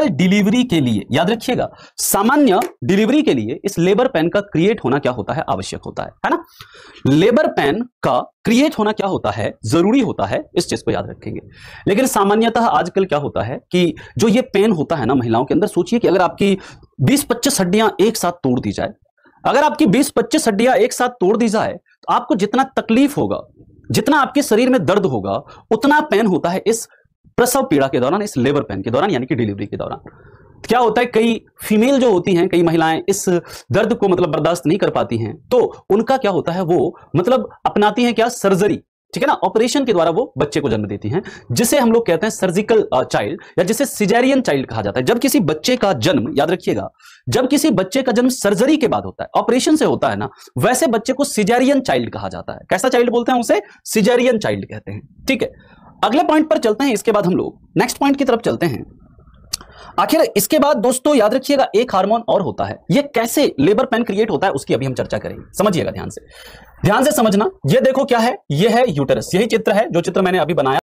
Delivery के लिए, याद रखिएगा, सामान्य डिलीवरी के लिए इस लेबर पेन का क्रिएट होना क्या होता है? आवश्यक होता है है ना? लेबर पेन का क्रिएट होना क्या होता है? ज़रूरी होता है, इस चीज़ को याद रखेंगे। लेकिन सामान्यतः आजकल क्या होता है कि जो ये पेन होता है ना महिलाओं के अंदर, सोचिए कि अगर आपकी 20-25 हड्डियाँ एक साथ तोड़ दी जाए, अगर आपकी 20-25 हड्डियाँ एक साथ तोड़ दी जाए तो आपको जितना तकलीफ़ होगा, जितना आपके शरीर में दर्द होगा, उतना पेन होता है इस प्रसव पीड़ा के दौरान, इस लेबर पेन के दौरान, यानी कि डिलीवरी के दौरान। क्या होता है, कई फीमेल जो होती हैं, कई महिलाएँ इस दर्द को मतलब बर्दाश्त नहीं कर पाती हैं तो उनका क्या होता है, वो मतलब अपनाती हैं क्या सर्जरी ठीक है ना? ऑपरेशन के द्वारा वो बच्चे को जन्म देती हैं, जिसे हम लोग कहते हैं सर्जिकल चाइल्ड या जिसे सिजेरियन चाइल्ड कहा जाता है। जब किसी बच्चे का जन्म, याद रखिएगा, जब किसी बच्चे का जन्म सर्जरी के बाद होता है ऑपरेशन से होता है ना, वैसे बच्चे को सिजेरियन चाइल्ड कहा जाता है। कैसा चाइल्ड बोलते हैं उसे? सिजेरियन चाइल्ड कहते हैं, ठीक है? अगले पॉइंट पर चलते हैं, इसके बाद हम लोग। नेक्स्ट पॉइंट की तरफ़ चलते हैं। आखिर इसके बाद दोस्तों याद रखिएगा, एक हार्मोन और होता है। ये कैसे लेबर पेन क्रिएट होता है, उसकी अभी हम चर्चा करेंगे। समझिएगा ध्यान से। ध्यान से समझना। ये देखो क्या है, ये है यूटरस यही चित्र है, जो चित्र मैंने अभी बनाया।